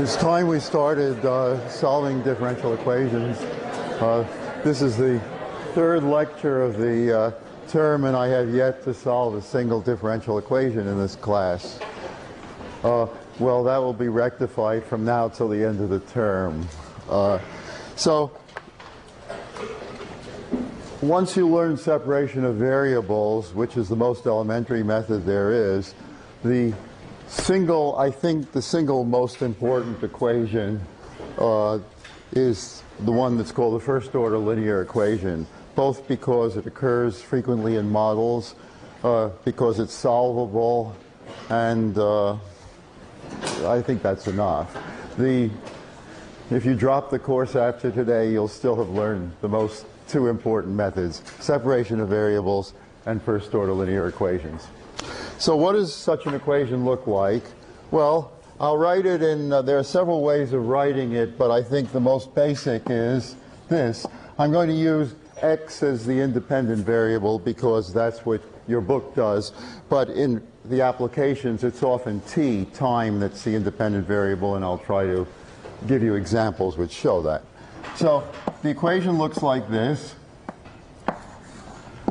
It's time we started uh, solving differential equations. Uh, this is the third lecture of the uh, term, and I have yet to solve a single differential equation in this class. Uh, well, that will be rectified from now till the end of the term. Uh, so, once you learn separation of variables, which is the most elementary method there is, the single, I think the single most important equation uh, is the one that's called the first order linear equation, both because it occurs frequently in models, uh, because it's solvable, and uh, I think that's enough. The, if you drop the course after today, you'll still have learned the most two important methods, separation of variables and first order linear equations. So what does such an equation look like? Well, I'll write it in, uh, there are several ways of writing it, but I think the most basic is this. I'm going to use x as the independent variable because that's what your book does. But in the applications, it's often t, time, that's the independent variable, and I'll try to give you examples which show that. So the equation looks like this.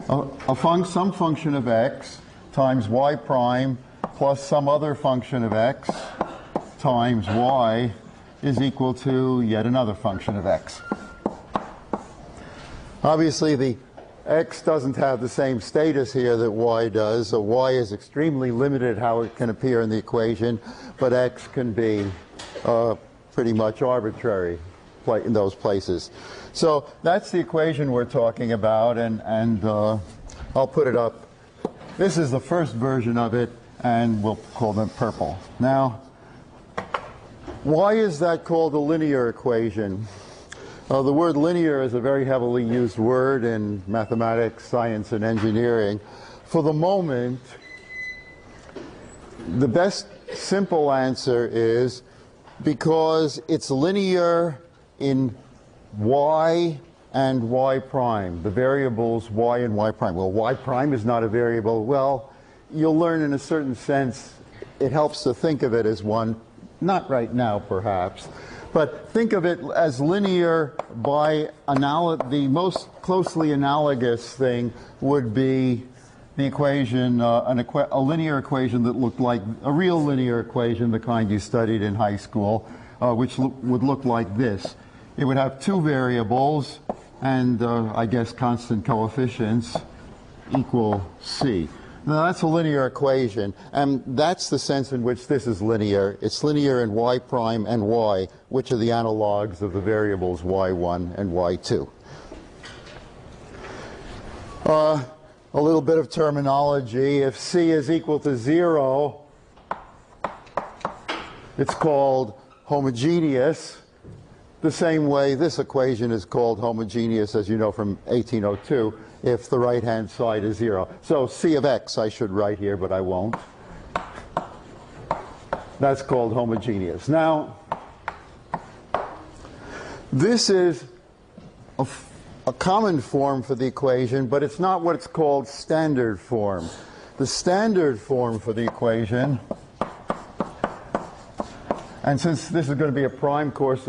A, a fun some function of x times y prime plus some other function of x times y is equal to yet another function of x. Obviously, the x doesn't have the same status here that y does, so y is extremely limited how it can appear in the equation, but x can be uh, pretty much arbitrary in those places. So that's the equation we're talking about, and, and uh, I'll put it up. This is the first version of it, and we'll call them purple. Now, why is that called a linear equation? Uh, the word linear is a very heavily used word in mathematics, science, and engineering. For the moment, the best simple answer is because it's linear in y and y prime, the variables y and y prime. Well, y prime is not a variable. Well, you'll learn in a certain sense, it helps to think of it as one, not right now perhaps, but think of it as linear by analog the most closely analogous thing would be the equation, uh, an equa a linear equation that looked like a real linear equation, the kind you studied in high school, uh, which lo would look like this. It would have two variables and uh, I guess constant coefficients equal c. Now that's a linear equation, and that's the sense in which this is linear. It's linear in y prime and y, which are the analogs of the variables y1 and y2. Uh, a little bit of terminology. If c is equal to 0, it's called homogeneous the same way this equation is called homogeneous, as you know from 1802, if the right-hand side is 0. So c of x I should write here, but I won't. That's called homogeneous. Now, this is a, a common form for the equation, but it's not what's called standard form. The standard form for the equation, and since this is going to be a prime course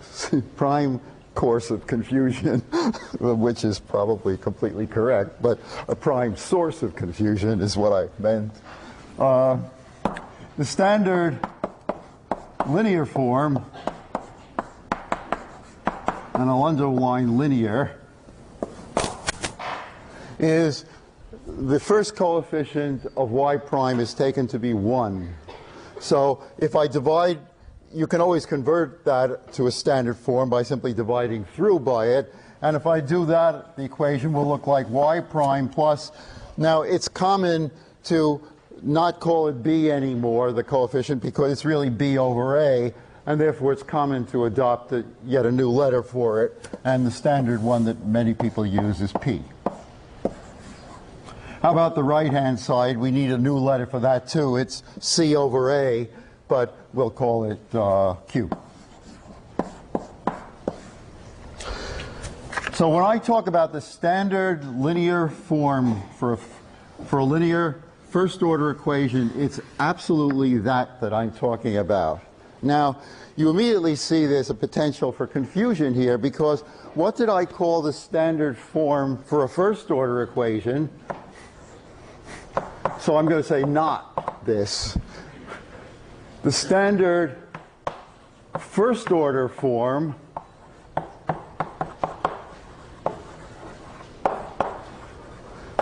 prime course of confusion, which is probably completely correct, but a prime source of confusion is what I meant. Uh, the standard linear form, and I'll underline linear, is the first coefficient of y prime is taken to be 1. So if I divide you can always convert that to a standard form by simply dividing through by it. And if I do that, the equation will look like y prime plus. Now, it's common to not call it b anymore, the coefficient, because it's really b over a, and therefore it's common to adopt a, yet a new letter for it, and the standard one that many people use is p. How about the right-hand side? We need a new letter for that too. It's c over a, but we'll call it uh, Q. So when I talk about the standard linear form for a, for a linear first order equation, it's absolutely that that I'm talking about. Now, you immediately see there's a potential for confusion here because what did I call the standard form for a first order equation? So I'm going to say not this. The standard first order form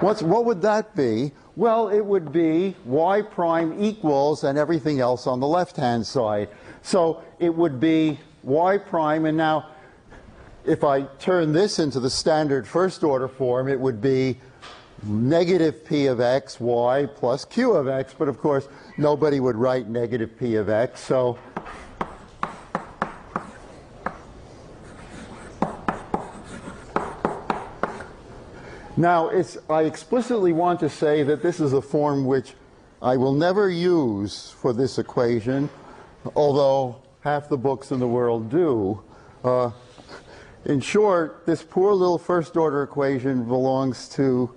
What's, what would that be? Well, it would be y prime equals and everything else on the left-hand side. So it would be y prime, and now if I turn this into the standard first order form, it would be negative p of x, y plus q of x, but of course nobody would write negative p of x, so Now, I explicitly want to say that this is a form which I will never use for this equation, although half the books in the world do. Uh, in short, this poor little first order equation belongs to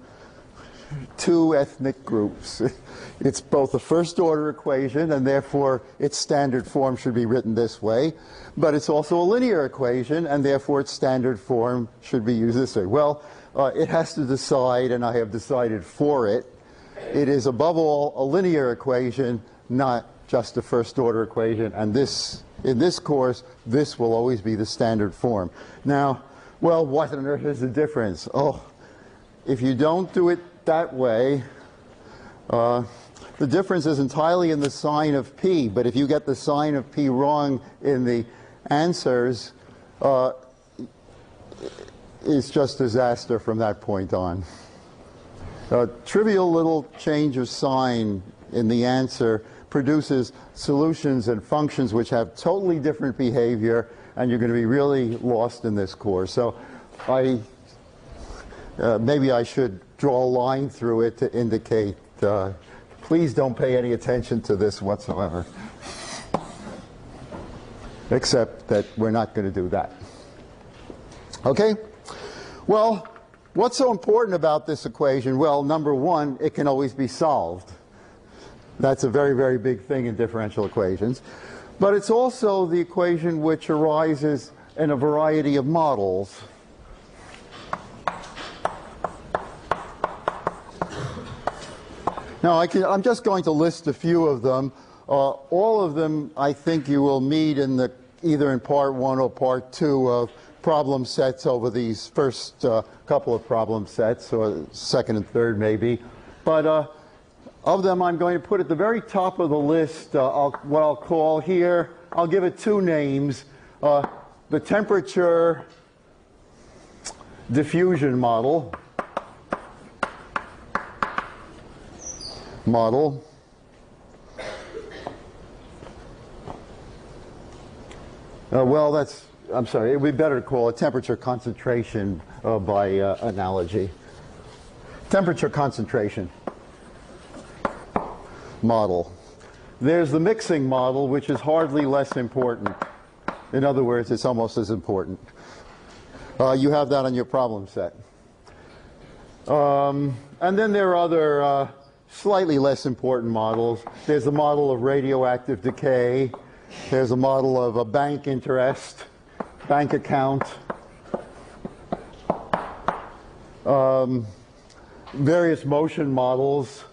two ethnic groups. It's both a first order equation, and therefore its standard form should be written this way, but it's also a linear equation, and therefore its standard form should be used this way. Well, uh, it has to decide, and I have decided for it. It is above all a linear equation, not just a first order equation, and this, in this course, this will always be the standard form. Now, well, what on earth is the difference? Oh, if you don't do it that way, uh, the difference is entirely in the sign of p, but if you get the sign of p wrong in the answers, uh, it's just disaster from that point on. A trivial little change of sign in the answer produces solutions and functions which have totally different behavior, and you're going to be really lost in this course. So I, uh, maybe I should draw a line through it to indicate, uh, please don't pay any attention to this whatsoever. Except that we're not going to do that. Okay? Well, what's so important about this equation? Well, number one, it can always be solved. That's a very, very big thing in differential equations. But it's also the equation which arises in a variety of models. Now, I am just going to list a few of them. Uh, all of them, I think you will meet in the, either in part one or part two of problem sets over these first uh, couple of problem sets, or second and third maybe. But uh, of them, I'm going to put at the very top of the list uh, I'll, what I'll call here, I'll give it two names. Uh, the temperature diffusion model. Model. Uh, well, that's I'm sorry, it would be better to call it temperature concentration uh, by uh, analogy. Temperature concentration model. There's the mixing model, which is hardly less important. In other words, it's almost as important. Uh, you have that on your problem set. Um, and then there are other uh, slightly less important models. There's the model of radioactive decay. There's a model of a bank interest bank account, um, various motion models,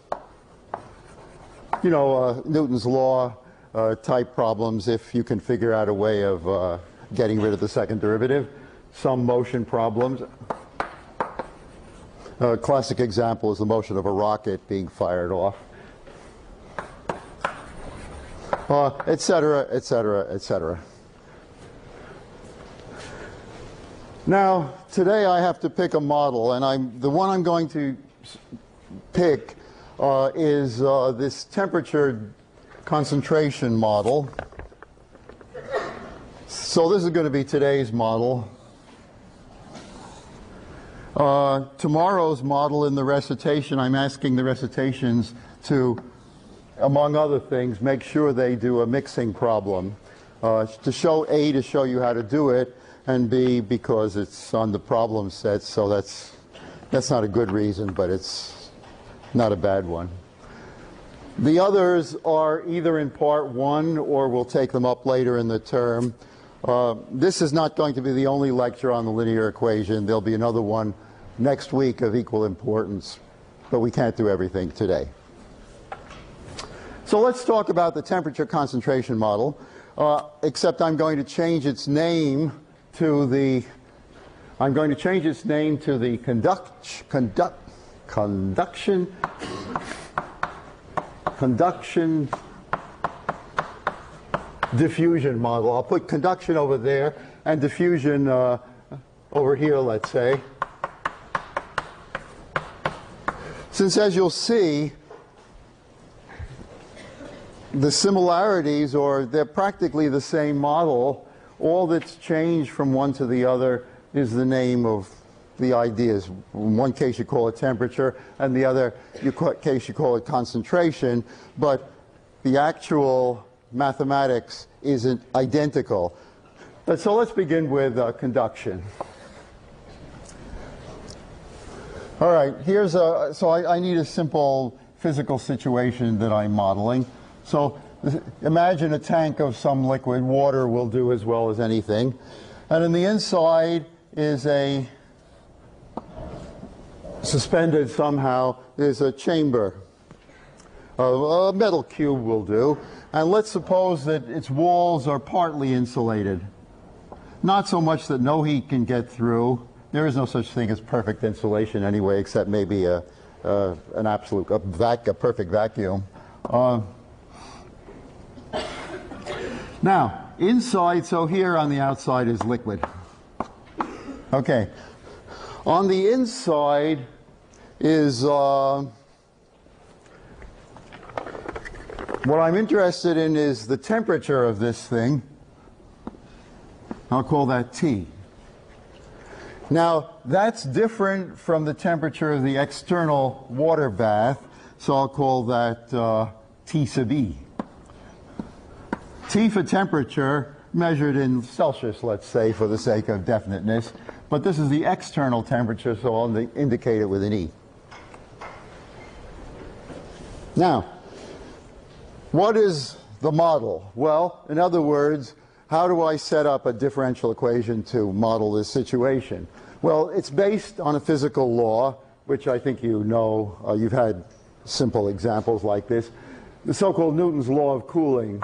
you know, uh, Newton's law uh, type problems if you can figure out a way of uh, getting rid of the second derivative, some motion problems. A classic example is the motion of a rocket being fired off, etc., etc., etc. Now, today I have to pick a model, and I'm, the one I'm going to pick uh, is uh, this temperature concentration model. So this is going to be today's model. Uh, tomorrow's model in the recitation, I'm asking the recitations to, among other things, make sure they do a mixing problem. Uh, to show A, to show you how to do it, and B, because it's on the problem set, so that's, that's not a good reason, but it's not a bad one. The others are either in part one or we'll take them up later in the term. Uh, this is not going to be the only lecture on the linear equation. There'll be another one next week of equal importance, but we can't do everything today. So let's talk about the temperature concentration model, uh, except I'm going to change its name to the, I'm going to change its name to the conduct, conduct, conduction conduction diffusion model. I'll put conduction over there and diffusion uh, over here, let's say. Since, as you'll see, the similarities, or they're practically the same model, all that's changed from one to the other is the name of the ideas. In one case you call it temperature, and the other you case you call it concentration, but the actual mathematics isn't identical. But so let's begin with uh, conduction. All right, here's a, so I, I need a simple physical situation that I'm modeling. So imagine a tank of some liquid, water will do as well as anything. And in the inside is a suspended somehow is a chamber. a metal cube will do. And let's suppose that its walls are partly insulated. Not so much that no heat can get through. There is no such thing as perfect insulation anyway, except maybe a, uh, an absolute, a, vac, a perfect vacuum. Uh, now, inside, so here on the outside is liquid. Okay. On the inside, is uh, what I'm interested in is the temperature of this thing. I'll call that T. Now, that's different from the temperature of the external water bath, so I'll call that uh, T sub E. T for temperature, measured in Celsius, let's say, for the sake of definiteness, but this is the external temperature, so I'll indicate it with an E. Now, what is the model? Well, in other words, how do I set up a differential equation to model this situation? Well, it's based on a physical law, which I think you know. Uh, you've had simple examples like this. The so-called Newton's law of cooling.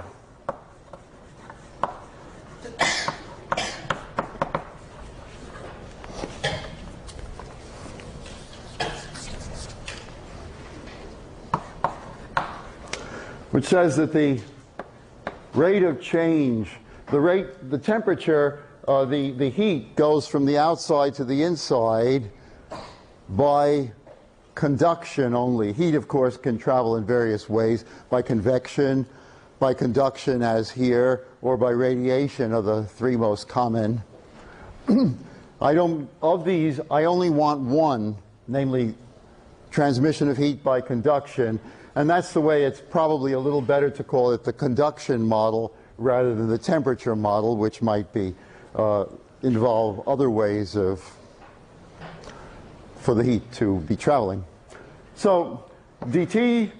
Says that the rate of change, the rate, the temperature, uh, the, the heat goes from the outside to the inside by conduction only. Heat, of course, can travel in various ways by convection, by conduction, as here, or by radiation are the three most common. I don't, of these, I only want one, namely transmission of heat by conduction, and that's the way it's probably a little better to call it the conduction model rather than the temperature model, which might be uh, involve other ways of for the heat to be traveling. So dt,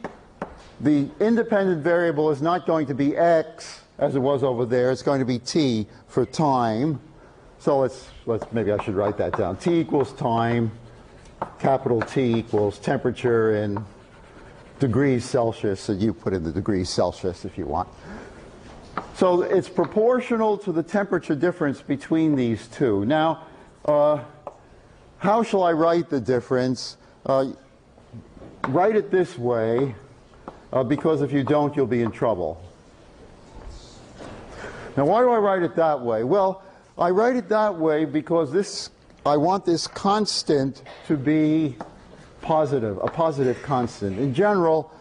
the independent variable is not going to be x as it was over there. It's going to be t for time. So let's let's maybe I should write that down. T equals time. Capital T equals temperature in degrees Celsius, so you put in the degrees Celsius if you want. So it's proportional to the temperature difference between these two. Now, uh, how shall I write the difference? Uh, write it this way, uh, because if you don't, you'll be in trouble. Now, why do I write it that way? Well, I write it that way because this, I want this constant to be positive, a positive constant. In general,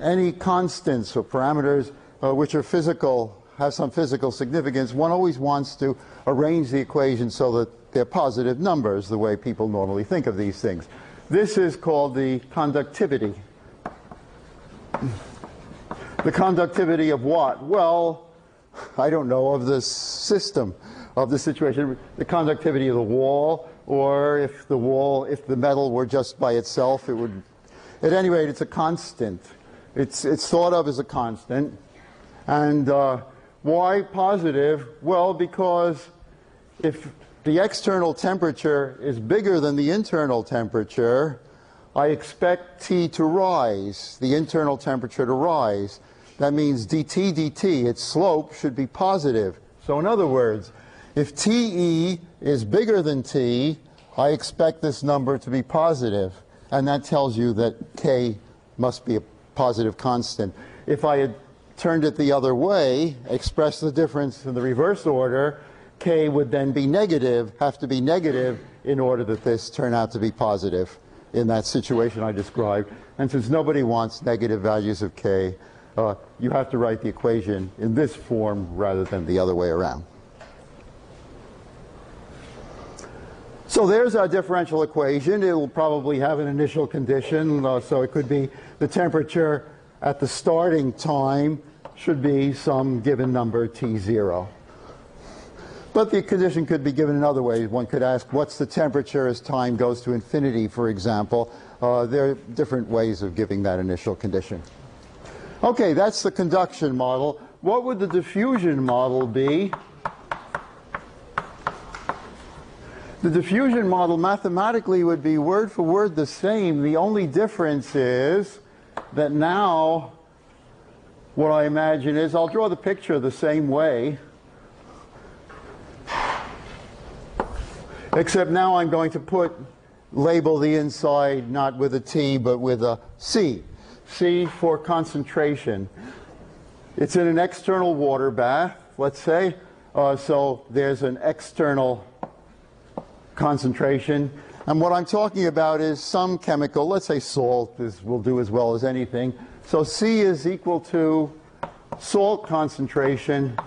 any constants or parameters uh, which are physical, have some physical significance, one always wants to arrange the equation so that they're positive numbers, the way people normally think of these things. This is called the conductivity. The conductivity of what? Well, I don't know, of the system, of the situation. The conductivity of the wall, or if the wall, if the metal were just by itself, it would, at any rate, it's a constant. It's, it's thought of as a constant. And uh, why positive? Well, because if the external temperature is bigger than the internal temperature, I expect T to rise, the internal temperature to rise. That means dt dt, its slope should be positive. So in other words, if TE is bigger than T, I expect this number to be positive, and that tells you that K must be a positive constant. If I had turned it the other way, expressed the difference in the reverse order, K would then be negative, have to be negative in order that this turn out to be positive in that situation I described. And since nobody wants negative values of K, uh, you have to write the equation in this form rather than the other way around. So there's our differential equation. It will probably have an initial condition, uh, so it could be the temperature at the starting time should be some given number T0. But the condition could be given another way. One could ask, what's the temperature as time goes to infinity, for example? Uh, there are different ways of giving that initial condition. Okay, that's the conduction model. What would the diffusion model be? The diffusion model mathematically would be word for word the same. The only difference is that now what I imagine is I'll draw the picture the same way, except now I'm going to put label the inside not with a T but with a C. C for concentration. It's in an external water bath, let's say. Uh, so there's an external concentration. And what I'm talking about is some chemical, let's say salt is, will do as well as anything. So C is equal to salt concentration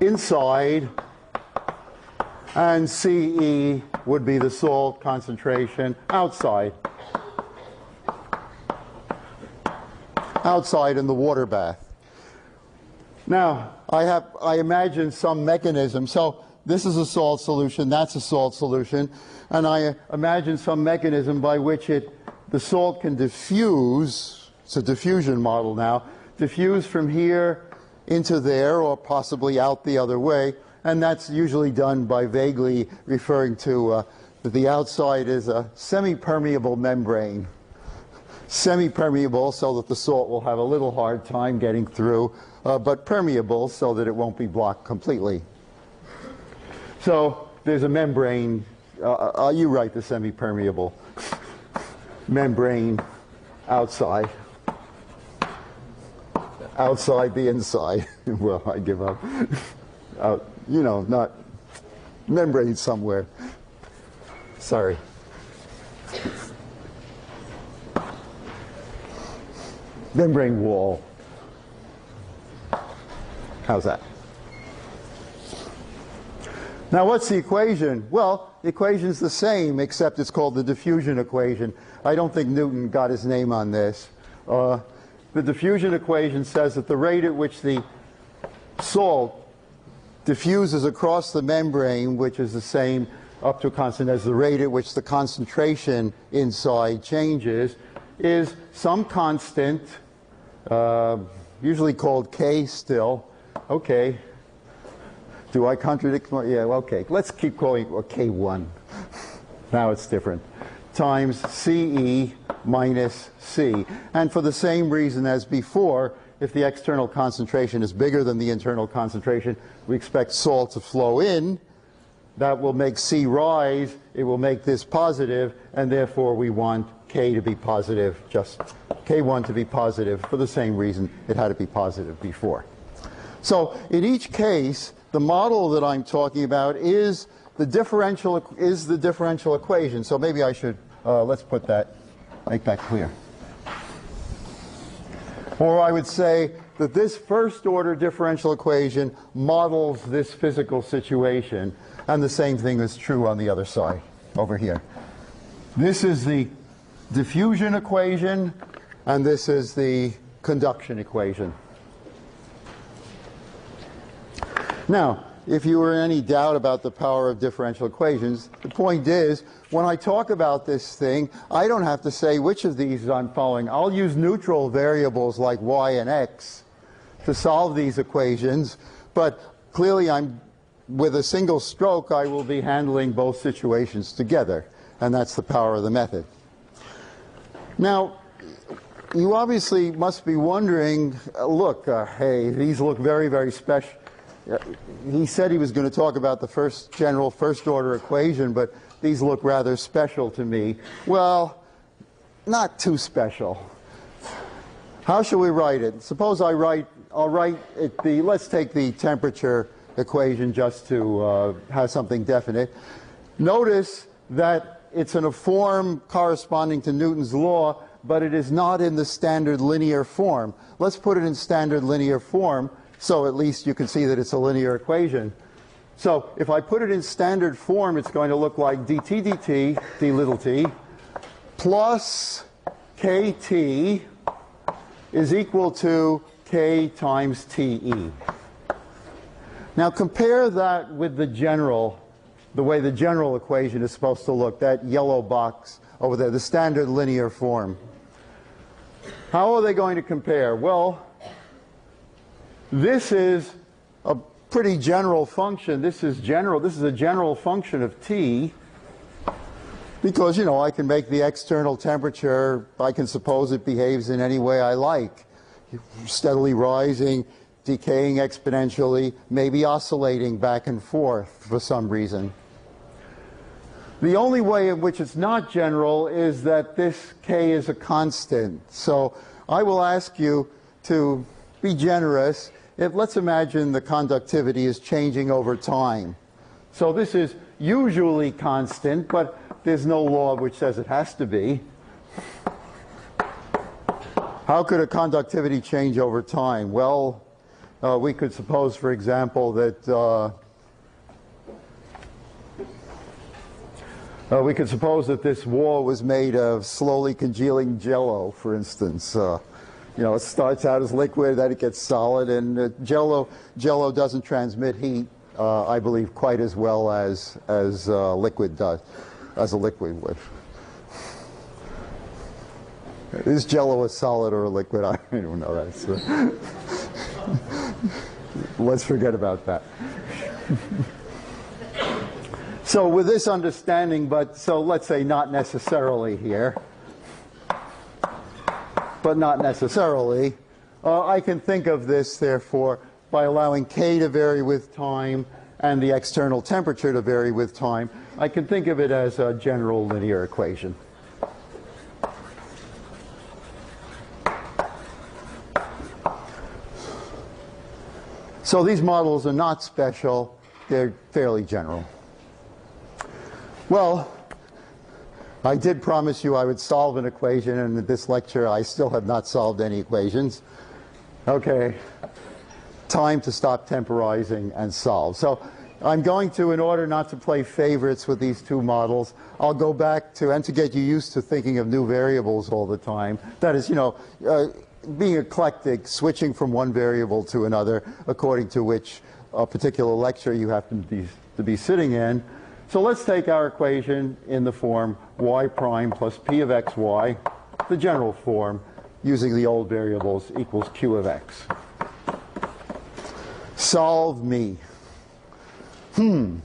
inside, and CE would be the salt concentration outside. Outside in the water bath. Now, I have I imagine some mechanism. So this is a salt solution, that's a salt solution, and I imagine some mechanism by which it, the salt can diffuse, it's a diffusion model now, diffuse from here into there or possibly out the other way, and that's usually done by vaguely referring to uh, that the outside is a semi-permeable membrane. Semi-permeable so that the salt will have a little hard time getting through, uh, but permeable so that it won't be blocked completely. So there's a membrane. Uh, uh, you write the semi-permeable membrane outside. Outside the inside. well, I give up. Uh, you know, not membrane somewhere. Sorry. Membrane wall. How's that? Now, what's the equation? Well, the equation's the same, except it's called the diffusion equation. I don't think Newton got his name on this. Uh, the diffusion equation says that the rate at which the salt diffuses across the membrane, which is the same up to a constant as the rate at which the concentration inside changes, is some constant, uh, usually called K still. Okay, do I contradict? My, yeah, okay. Let's keep calling it K1. now it's different. Times CE minus C. And for the same reason as before, if the external concentration is bigger than the internal concentration, we expect salt to flow in. That will make C rise. It will make this positive, and therefore we want K to be positive, just K1 to be positive for the same reason it had to be positive before. So in each case, the model that I'm talking about is the differential is the differential equation. So maybe I should uh, let's put that make that clear. Or I would say that this first order differential equation models this physical situation, and the same thing is true on the other side over here. This is the diffusion equation, and this is the conduction equation. Now, if you were in any doubt about the power of differential equations, the point is, when I talk about this thing, I don't have to say which of these I'm following. I'll use neutral variables like y and x to solve these equations, but clearly I'm, with a single stroke, I will be handling both situations together, and that's the power of the method. Now, you obviously must be wondering, uh, look, uh, hey, these look very, very special. He said he was going to talk about the first general first order equation, but these look rather special to me. Well, not too special. How shall we write it? Suppose I write, I'll write it the, let's take the temperature equation just to uh, have something definite. Notice that it's in a form corresponding to Newton's law, but it is not in the standard linear form. Let's put it in standard linear form so at least you can see that it's a linear equation. So if I put it in standard form, it's going to look like dt dt, d little t, plus kt is equal to k times te. Now compare that with the general, the way the general equation is supposed to look, that yellow box over there, the standard linear form. How are they going to compare? Well, this is a pretty general function. This is general. This is a general function of t because, you know, I can make the external temperature, I can suppose it behaves in any way I like. Steadily rising, decaying exponentially, maybe oscillating back and forth for some reason. The only way in which it's not general is that this k is a constant. So I will ask you to be generous if, let's imagine the conductivity is changing over time. So this is usually constant, but there's no law which says it has to be. How could a conductivity change over time? Well, uh, we could suppose, for example, that uh, uh, we could suppose that this wall was made of slowly congealing jello, for instance. You know, it starts out as liquid, then it gets solid, and uh, Jello Jello doesn't transmit heat, uh, I believe, quite as well as as uh, liquid does, as a liquid would. Is Jello a solid or a liquid? I don't know. That's, uh, let's forget about that. so with this understanding, but so let's say not necessarily here but not necessarily. Uh, I can think of this, therefore, by allowing k to vary with time and the external temperature to vary with time. I can think of it as a general linear equation. So these models are not special, they're fairly general. Well, I did promise you I would solve an equation, and in this lecture I still have not solved any equations. Okay, time to stop temporizing and solve. So I'm going to, in order not to play favorites with these two models, I'll go back to, and to get you used to thinking of new variables all the time. That is, you know, uh, being eclectic, switching from one variable to another according to which a particular lecture you happen to be, to be sitting in. So let's take our equation in the form y prime plus p of xy, the general form, using the old variables equals q of x. Solve me. Hmm.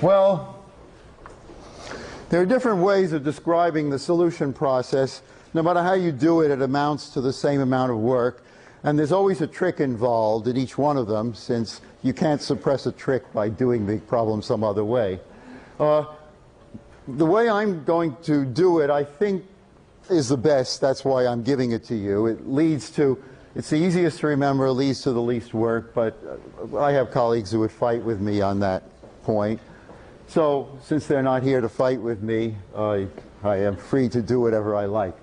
Well, there are different ways of describing the solution process. No matter how you do it, it amounts to the same amount of work. And there's always a trick involved in each one of them, since you can't suppress a trick by doing the problem some other way. Uh, the way I'm going to do it, I think, is the best. That's why I'm giving it to you. It leads to, it's the easiest to remember, leads to the least work, but I have colleagues who would fight with me on that point. So, since they're not here to fight with me, I, I am free to do whatever I like.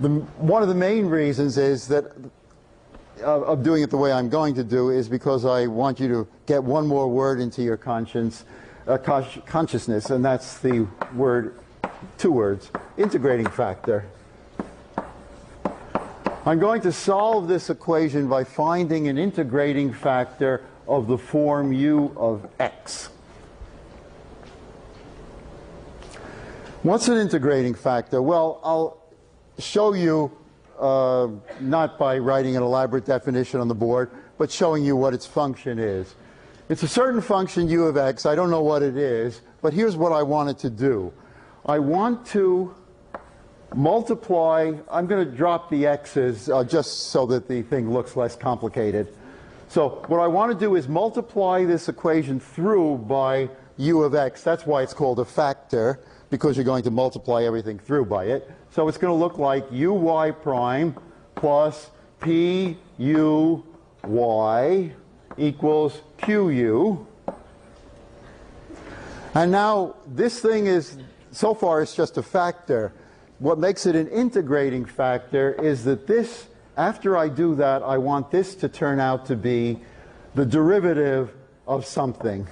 The, one of the main reasons is that uh, of doing it the way I'm going to do is because I want you to get one more word into your conscience, uh, consciousness, and that's the word, two words, integrating factor. I'm going to solve this equation by finding an integrating factor of the form u of x. What's an integrating factor? Well, I'll show you, uh, not by writing an elaborate definition on the board, but showing you what its function is. It's a certain function u of x. I don't know what it is, but here's what I want it to do. I want to multiply, I'm going to drop the x's uh, just so that the thing looks less complicated. So what I want to do is multiply this equation through by u of x. That's why it's called a factor because you're going to multiply everything through by it. So it's going to look like uy prime plus p u y equals qu. And now this thing is, so far it's just a factor. What makes it an integrating factor is that this, after I do that, I want this to turn out to be the derivative of something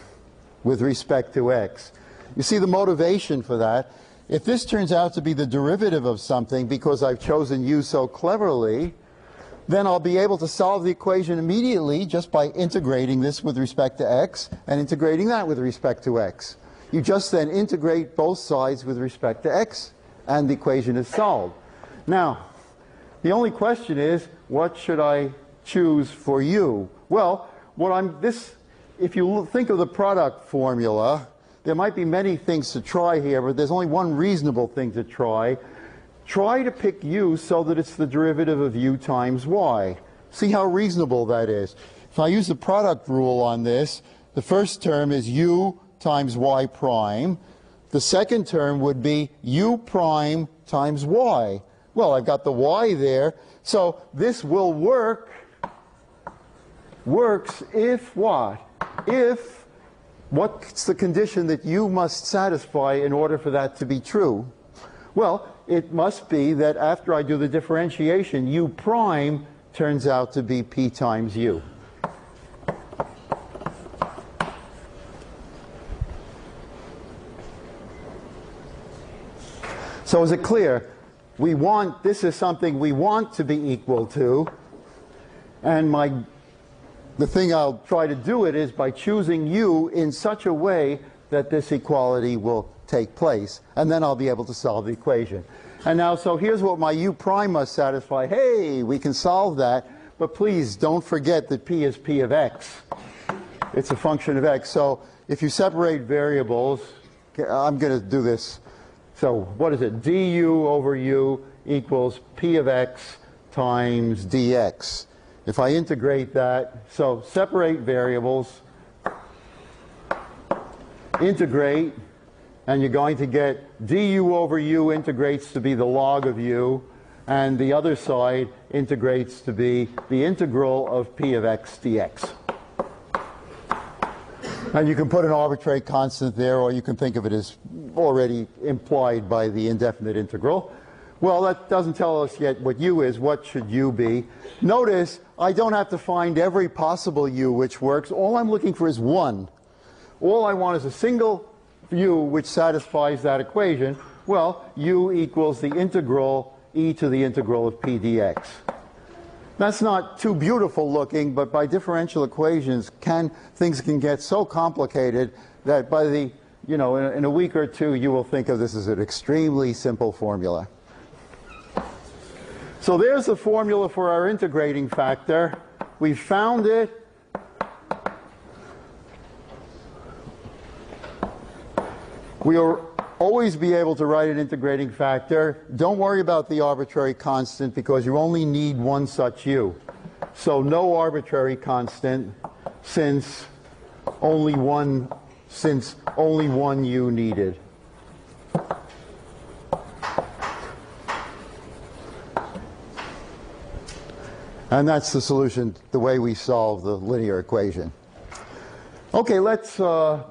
with respect to x. You see the motivation for that. If this turns out to be the derivative of something because I've chosen u so cleverly, then I'll be able to solve the equation immediately just by integrating this with respect to x and integrating that with respect to x. You just then integrate both sides with respect to x and the equation is solved. Now, the only question is, what should I choose for u? Well, what I'm this if you think of the product formula, there might be many things to try here, but there's only one reasonable thing to try. Try to pick u so that it's the derivative of u times y. See how reasonable that is. If I use the product rule on this, the first term is u times y prime. The second term would be u prime times y. Well, I've got the y there, so this will work, works if what? If What's the condition that you must satisfy in order for that to be true? Well, it must be that after I do the differentiation, u prime turns out to be p times u. So is it clear? We want, this is something we want to be equal to, and my the thing I'll try to do it is by choosing u in such a way that this equality will take place. And then I'll be able to solve the equation. And now, so here's what my u prime must satisfy. Hey, we can solve that. But please don't forget that p is p of x. It's a function of x. So if you separate variables, I'm going to do this. So what is it? du over u equals p of x times dx. If I integrate that, so separate variables, integrate, and you're going to get du over u integrates to be the log of u, and the other side integrates to be the integral of p of x dx. And you can put an arbitrary constant there, or you can think of it as already implied by the indefinite integral. Well, that doesn't tell us yet what u is. What should u be? Notice I don't have to find every possible u which works. All I'm looking for is one. All I want is a single u which satisfies that equation. Well, u equals the integral e to the integral of p dx. That's not too beautiful looking, but by differential equations, can, things can get so complicated that by the, you know, in, in a week or two, you will think of this as an extremely simple formula. So there's the formula for our integrating factor. We found it. We'll always be able to write an integrating factor. Don't worry about the arbitrary constant because you only need one such u. So no arbitrary constant since only one since only one u needed. And that's the solution, the way we solve the linear equation. Okay, let's uh,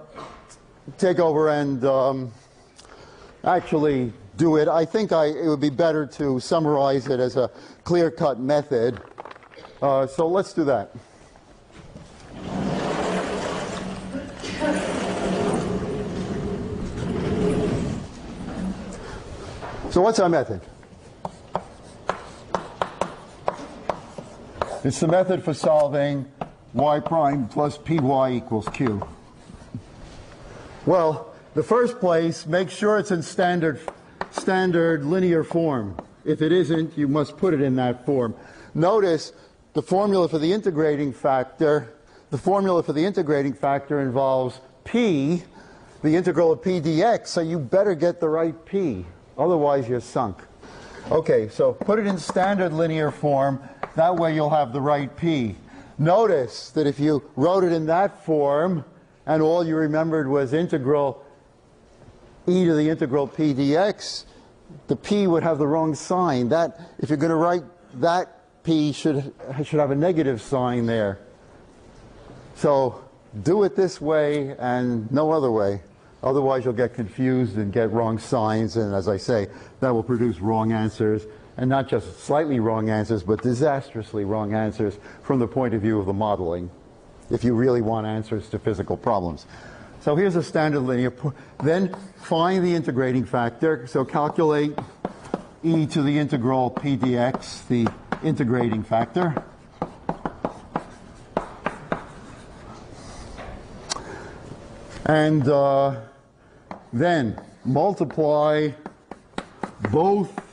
take over and um, actually do it. I think I, it would be better to summarize it as a clear-cut method. Uh, so let's do that. So what's our method? It's the method for solving y prime plus py equals q. Well, the first place, make sure it's in standard, standard linear form. If it isn't, you must put it in that form. Notice the formula for the integrating factor, the formula for the integrating factor involves p, the integral of p dx, so you better get the right p. Otherwise, you're sunk. Okay, so put it in standard linear form. That way you'll have the right p. Notice that if you wrote it in that form and all you remembered was integral e to the integral p dx, the p would have the wrong sign. That if you're going to write that p should should have a negative sign there. So do it this way and no other way. Otherwise, you'll get confused and get wrong signs, and as I say, that will produce wrong answers, and not just slightly wrong answers, but disastrously wrong answers from the point of view of the modeling, if you really want answers to physical problems. So here's a standard linear. Then find the integrating factor. So calculate e to the integral p dx, the integrating factor. And uh, then multiply both.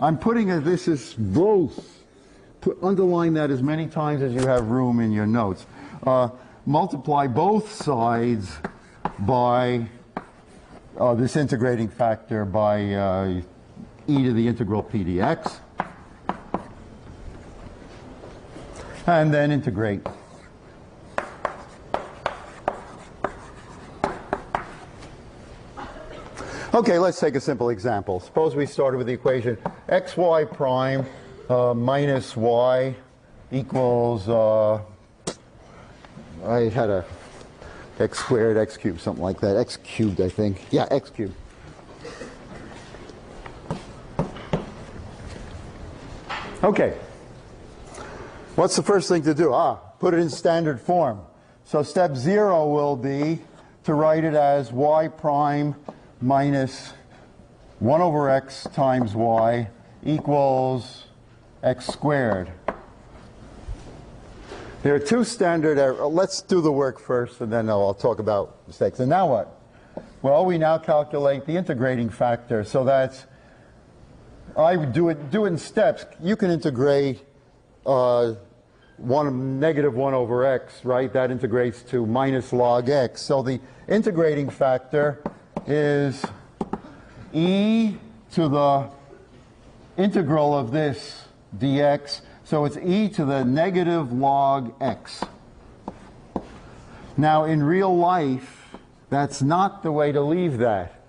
I'm putting this is both. Put, underline that as many times as you have room in your notes. Uh, multiply both sides by uh, this integrating factor by uh, e to the integral p dx. And then integrate. Okay, let's take a simple example. Suppose we started with the equation xy prime uh, minus y equals, uh, I had a x squared, x cubed, something like that. x cubed, I think. Yeah, x cubed. Okay. What's the first thing to do? Ah, put it in standard form. So step zero will be to write it as y prime minus 1 over x times y equals x squared. There are two standard errors. Let's do the work first, and then I'll talk about mistakes. And now what? Well, we now calculate the integrating factor. So that's, I do it, do it in steps. You can integrate uh, one, negative 1 over x, right? That integrates to minus log x. So the integrating factor is e to the integral of this dx. So it's e to the negative log x. Now, in real life, that's not the way to leave that.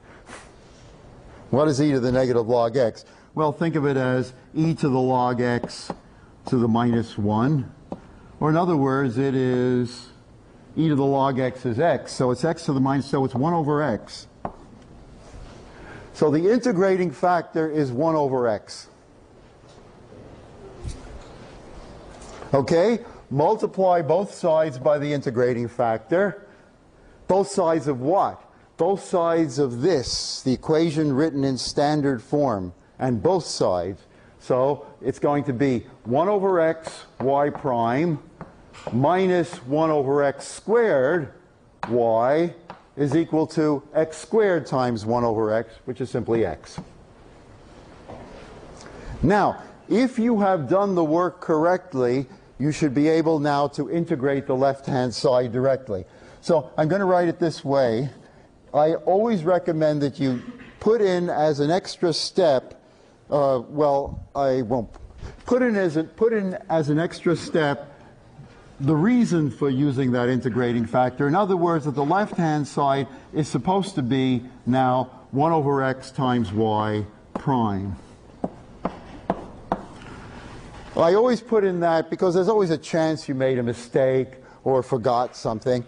What is e to the negative log x? Well, think of it as e to the log x to the minus 1. Or in other words, it is e to the log x is x. So it's x to the minus, so it's 1 over x. So the integrating factor is 1 over x. Okay? Multiply both sides by the integrating factor. Both sides of what? Both sides of this, the equation written in standard form, and both sides. So it's going to be 1 over x y prime minus 1 over x squared y is equal to x squared times 1 over x, which is simply x. Now, if you have done the work correctly, you should be able now to integrate the left-hand side directly. So I'm going to write it this way. I always recommend that you put in as an extra step, uh, well, I won't, put in, as a, put in as an extra step the reason for using that integrating factor. In other words, that the left-hand side is supposed to be now 1 over x times y prime. I always put in that because there's always a chance you made a mistake or forgot something.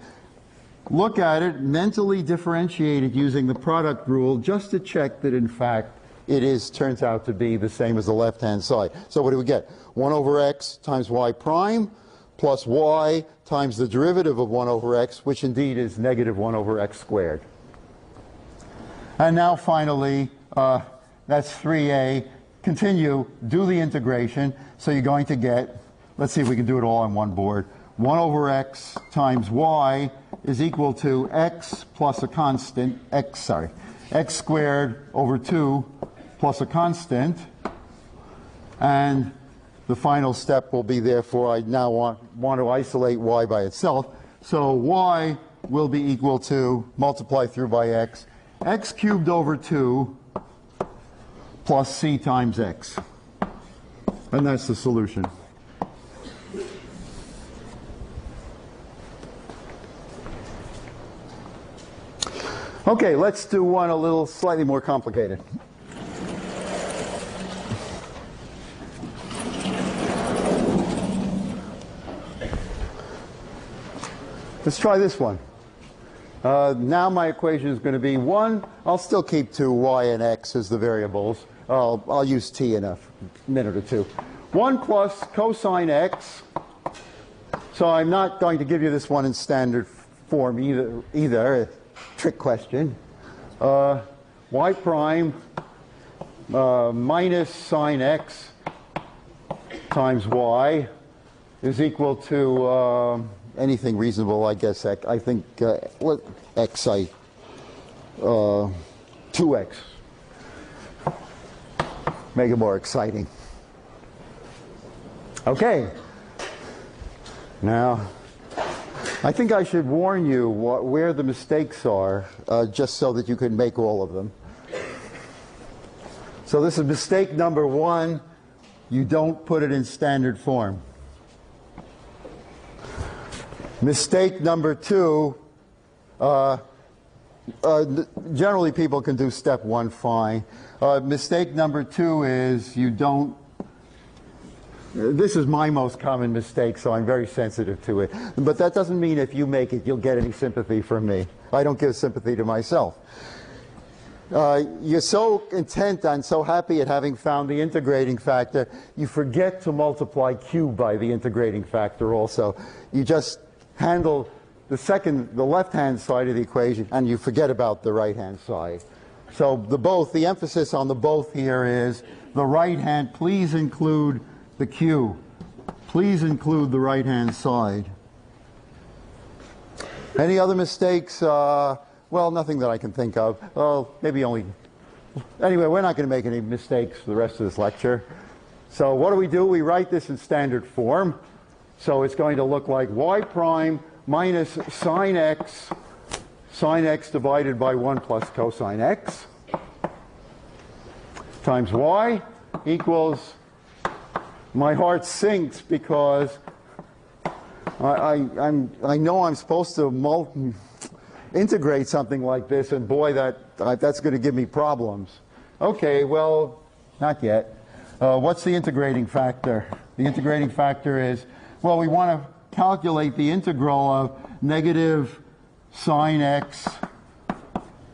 Look at it, mentally differentiate it using the product rule just to check that in fact it is turns out to be the same as the left-hand side. So what do we get? 1 over x times y prime plus y times the derivative of 1 over x, which indeed is negative 1 over x squared. And now finally, uh, that's 3a. Continue, do the integration. So you're going to get let's see if we can do it all on one board. 1 over x times y is equal to x plus a constant, x, sorry, x squared over 2 plus a constant. And the final step will be therefore I now want, want to isolate y by itself. So y will be equal to, multiply through by x, x cubed over 2 plus c times x. And that's the solution. Okay, let's do one a little slightly more complicated. Let's try this one. Uh, now my equation is going to be 1. I'll still keep 2, y and x as the variables. I'll, I'll use t in a minute or two. 1 plus cosine x. So I'm not going to give you this one in standard form either. either trick question. Uh, y prime uh, minus sine x times y is equal to uh, anything reasonable, I guess. I think uh, what x I uh, 2x make it more exciting. Okay. Now, I think I should warn you what, where the mistakes are, uh, just so that you can make all of them. So this is mistake number one. You don't put it in standard form. Mistake number two, uh, uh, generally people can do step one fine. Uh, mistake number two is you don't this is my most common mistake, so I'm very sensitive to it. But that doesn't mean if you make it, you'll get any sympathy from me. I don't give sympathy to myself. Uh, you're so intent on, so happy at having found the integrating factor, you forget to multiply q by the integrating factor also. You just handle the second, the left-hand side of the equation, and you forget about the right-hand side. So the both, the emphasis on the both here is the right hand, please include the q. Please include the right-hand side. Any other mistakes? Uh, well, nothing that I can think of. Well, maybe only. Anyway, we're not going to make any mistakes for the rest of this lecture. So what do we do? We write this in standard form. So it's going to look like y prime minus sine x, sine x divided by 1 plus cosine x times y equals my heart sinks because I, I, am I know I'm supposed to integrate something like this, and boy, that, uh, that's going to give me problems. Okay, well, not yet. Uh, what's the integrating factor? The integrating factor is, well, we want to calculate the integral of negative sine x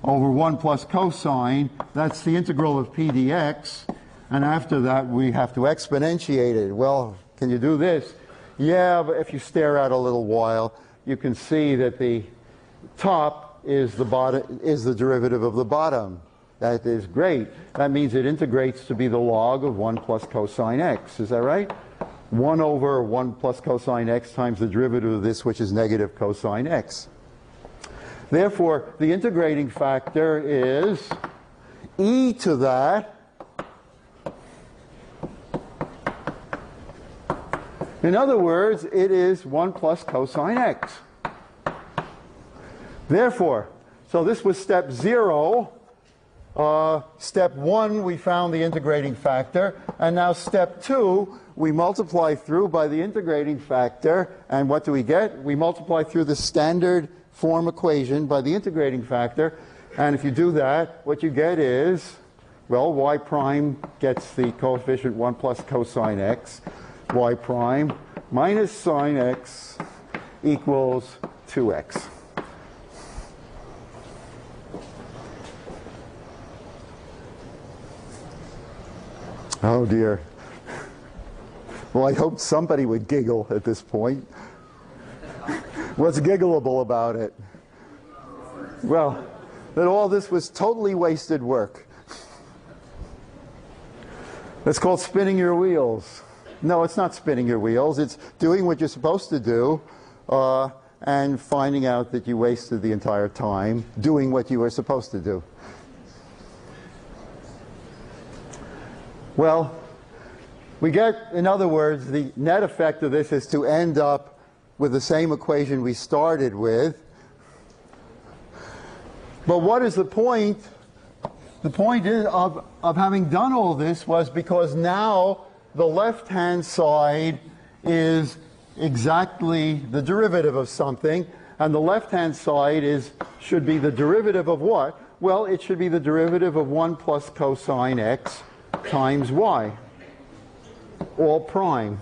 over 1 plus cosine. That's the integral of p dx. And after that, we have to exponentiate it. Well, can you do this? Yeah, but if you stare out a little while, you can see that the top is the bottom is the derivative of the bottom. That is great. That means it integrates to be the log of 1 plus cosine x. Is that right? 1 over 1 plus cosine x times the derivative of this, which is negative cosine x. Therefore, the integrating factor is e to that In other words, it is 1 plus cosine x. Therefore, so this was step 0. Uh, step 1, we found the integrating factor. And now step 2, we multiply through by the integrating factor. And what do we get? We multiply through the standard form equation by the integrating factor. And if you do that, what you get is, well, y prime gets the coefficient 1 plus cosine x y prime minus sine x equals 2x. Oh dear. Well, I hope somebody would giggle at this point. What's giggleable about it? Well, that all this was totally wasted work. That's called spinning your wheels. No, it's not spinning your wheels. It's doing what you're supposed to do uh, and finding out that you wasted the entire time doing what you were supposed to do. Well, we get, in other words, the net effect of this is to end up with the same equation we started with. But what is the point? The point is of, of having done all this was because now the left-hand side is exactly the derivative of something, and the left-hand side is should be the derivative of what? Well, it should be the derivative of 1 plus cosine x times y, all prime.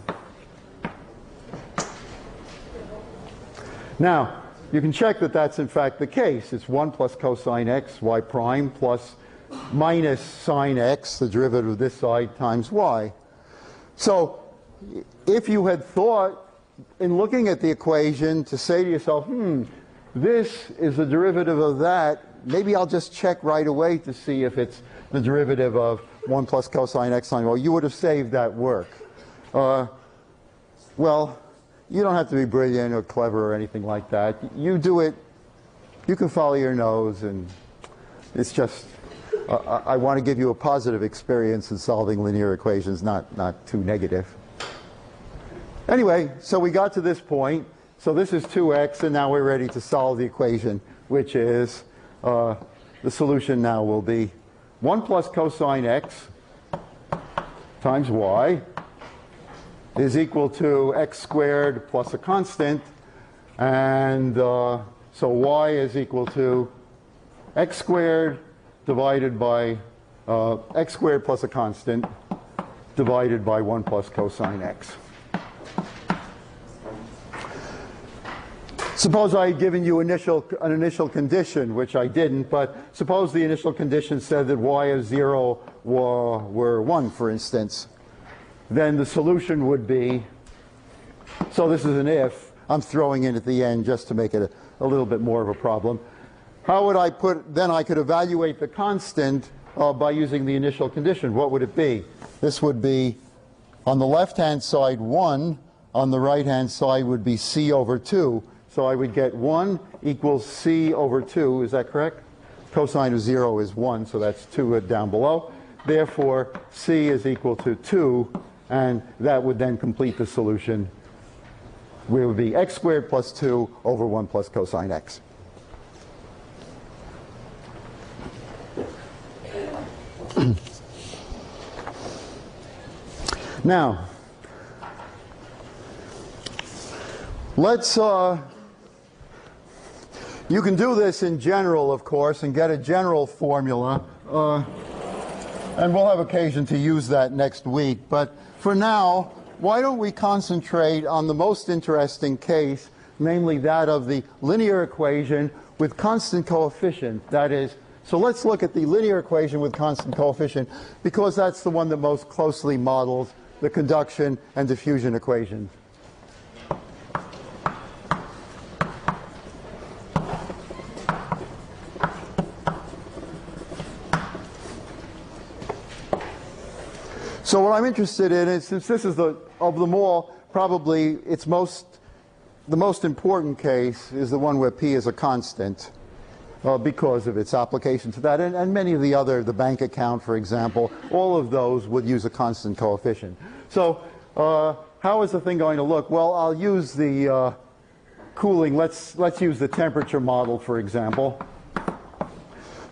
Now, you can check that that's in fact the case. It's 1 plus cosine x, y prime, plus minus sine x, the derivative of this side, times y. So if you had thought in looking at the equation to say to yourself, hmm, this is the derivative of that, maybe I'll just check right away to see if it's the derivative of 1 plus cosine x sine y. You would have saved that work. Uh, well, you don't have to be brilliant or clever or anything like that. You do it, you can follow your nose, and it's just, uh, I want to give you a positive experience in solving linear equations, not, not too negative. Anyway, so we got to this point. So this is 2x, and now we're ready to solve the equation, which is uh, the solution now will be 1 plus cosine x times y is equal to x squared plus a constant. And uh, so y is equal to x squared divided by uh, x squared plus a constant divided by 1 plus cosine x. Suppose I had given you initial, an initial condition, which I didn't, but suppose the initial condition said that y of 0 were, were 1, for instance then the solution would be, so this is an if, I'm throwing in at the end just to make it a, a little bit more of a problem. How would I put, then I could evaluate the constant uh, by using the initial condition. What would it be? This would be, on the left-hand side, 1. On the right-hand side would be c over 2. So I would get 1 equals c over 2. Is that correct? Cosine of 0 is 1, so that's 2 down below. Therefore, c is equal to 2 and that would then complete the solution. We would be x squared plus 2 over 1 plus cosine x. now, let's, uh, you can do this in general, of course, and get a general formula. Uh, and we'll have occasion to use that next week. But for now, why don't we concentrate on the most interesting case, namely that of the linear equation with constant coefficient. That is, so let's look at the linear equation with constant coefficient because that's the one that most closely models the conduction and diffusion equations. So what I'm interested in is, since this is the, of them all, probably it's most, the most important case is the one where P is a constant uh, because of its application to that. And, and, many of the other, the bank account, for example, all of those would use a constant coefficient. So uh, how is the thing going to look? Well, I'll use the uh, cooling. Let's, let's use the temperature model, for example.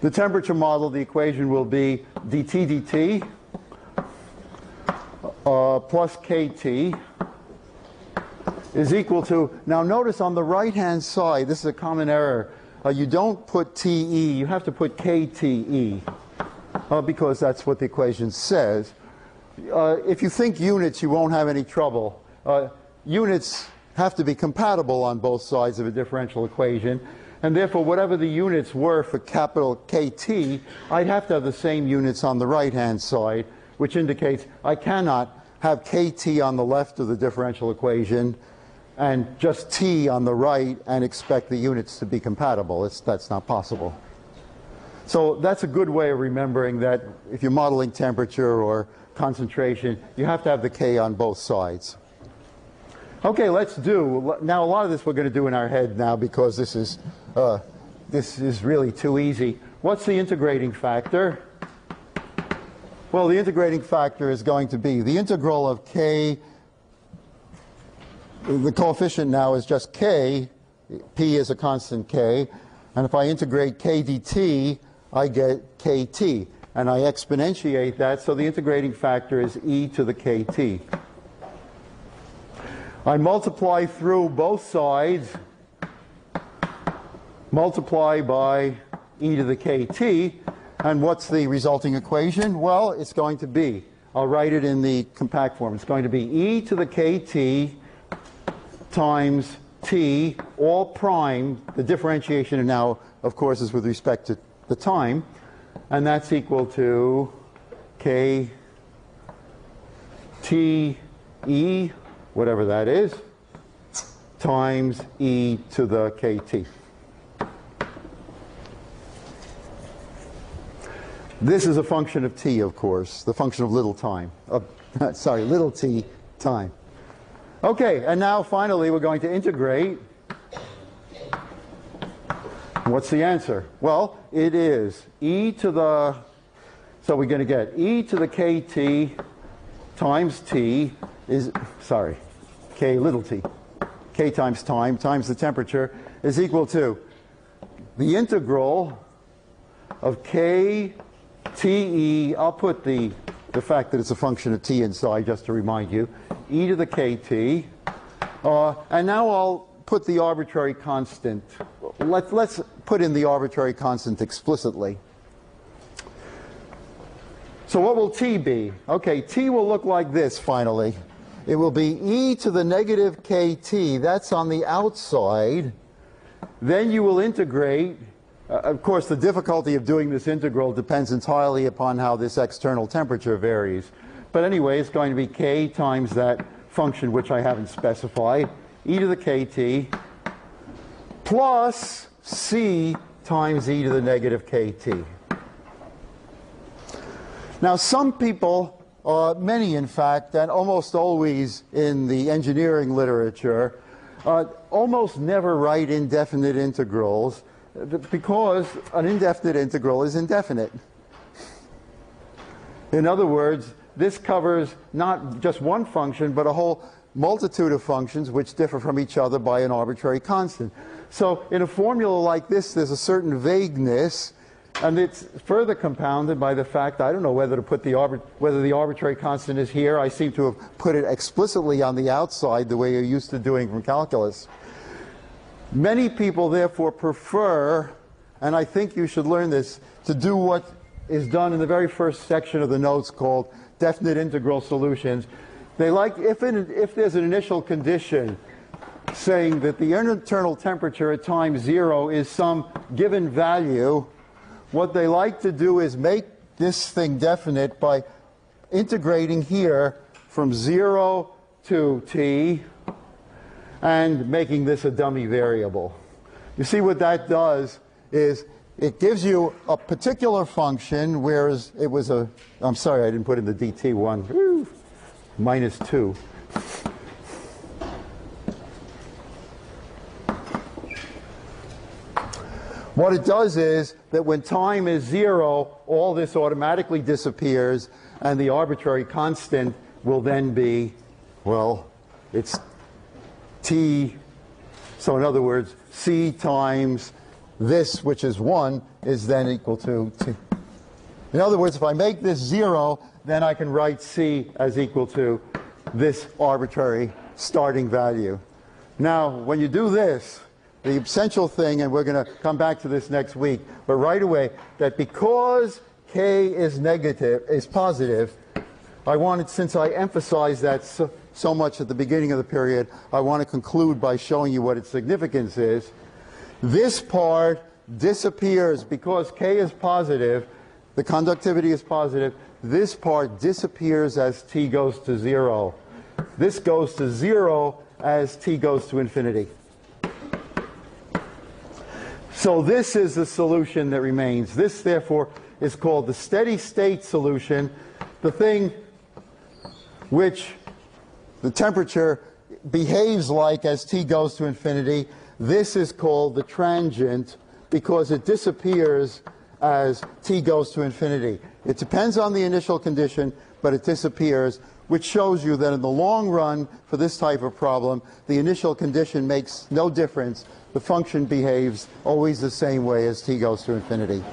The temperature model, the equation will be dt dt plus kt is equal to, now notice on the right hand side, this is a common error, uh, you don't put TE, you have to put KTE uh, because that's what the equation says. Uh, if you think units, you won't have any trouble. Uh, units have to be compatible on both sides of a differential equation, and therefore whatever the units were for capital KT, I'd have to have the same units on the right hand side, which indicates I cannot have kt on the left of the differential equation and just t on the right and expect the units to be compatible. It's, that's not possible. So that's a good way of remembering that if you're modeling temperature or concentration, you have to have the K on both sides. Okay, let's do, now a lot of this we're going to do in our head now because this is, uh, this is really too easy. What's the integrating factor? Well, the integrating factor is going to be the integral of K, the coefficient now is just K, P is a constant K, and if I integrate K dt, I get KT and I exponentiate that, so the integrating factor is e to the kt. I multiply through both sides, multiply by e to the kt, and what's the resulting equation? Well, it's going to be, I'll write it in the compact form, it's going to be e to the kt times t, all prime, the differentiation now, of course, is with respect to the time, and that's equal to k t e, whatever that is, times e to the kt. This is a function of t, of course, the function of little time. Uh, sorry, little t time. Okay, and now finally we're going to integrate What's the answer? Well, it is e to the, so we're going to get e to the kt times t is, sorry, k little t, k times time times the temperature is equal to the integral of k te, I'll put the, the fact that it's a function of t inside just to remind you, e to the kt, uh, and now I'll put the arbitrary constant let, let's put in the arbitrary constant explicitly. So what will t be? Okay, t will look like this finally. It will be e to the negative kt, that's on the outside. Then you will integrate. Uh, of course, the difficulty of doing this integral depends entirely upon how this external temperature varies. But anyway, it's going to be k times that function which I haven't specified, e to the kt plus c times e to the negative kt. Now, some people, uh, many in fact, and almost always in the engineering literature, uh, almost never write indefinite integrals because an indefinite integral is indefinite. In other words, this covers not just one function, but a whole multitude of functions which differ from each other by an arbitrary constant. So in a formula like this, there's a certain vagueness, and it's further compounded by the fact I don't know whether to put the whether the arbitrary constant is here. I seem to have put it explicitly on the outside, the way you're used to doing from calculus. Many people therefore prefer, and I think you should learn this, to do what is done in the very first section of the notes called definite integral solutions. They like, if, in, if there's an initial condition saying that the internal temperature at time zero is some given value, what they like to do is make this thing definite by integrating here from zero to t and making this a dummy variable. You see what that does is it gives you a particular function, whereas it was a, I'm sorry, I didn't put in the dt one, minus 2. What it does is that when time is zero, all this automatically disappears, and the arbitrary constant will then be, well, it's t. So in other words, c times this, which is 1, is then equal to t. In other words, if I make this 0, then I can write c as equal to this arbitrary starting value. Now, when you do this, the essential thing, and we're going to come back to this next week, but right away, that because k is negative, is positive, I wanted, since I emphasized that so, so much at the beginning of the period, I want to conclude by showing you what its significance is. This part disappears because k is positive, the conductivity is positive, this part disappears as t goes to zero. This goes to zero as t goes to infinity. So this is the solution that remains. This, therefore, is called the steady state solution. The thing which the temperature behaves like as t goes to infinity. This is called the transient because it disappears as t goes to infinity. It depends on the initial condition, but it disappears, which shows you that in the long run, for this type of problem, the initial condition makes no difference. The function behaves always the same way as t goes to infinity.